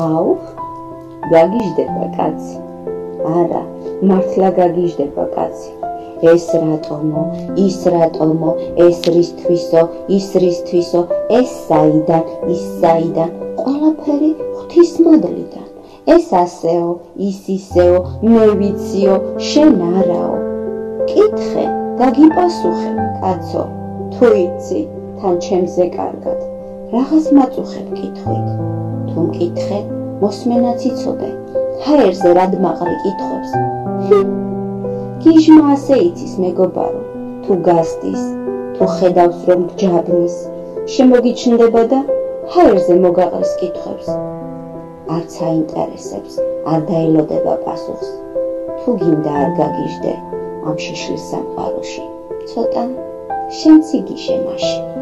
აუ გაგიჟდება კაცი. არა მართლა გაგიჟდება კაცი. ეს რატომო ის რატომო ეს რისთვისო ის რისთვისო ეს საიდან ის საიდან ყველაფერი ღვთისმადლიდან ეს ასეო ის ისეო მე ვიციო შენ არაო. კითხე გაგიპასუხებ კაცო. თუ იცი თან ჩემზე კარგად. რაღაც მაწუხებ კითხვით თუ მკითხე მოსმენაც იცოდე ჰაერზე რად მაყრი კითხვებს გიჟმა ასე იცის მეგობარო თუ გასდის თუ ხედავს რომ გჯაბნის შემოგიჩნდება და ჰაერზე მოგაყრის კითხვებს არც აინტერესებს არ დაელოდება პასუხს. თუ გინდა არ გაგიჟდე ამ შიშლის სამყაროში. ცოტა შენც იგიშე მაშინ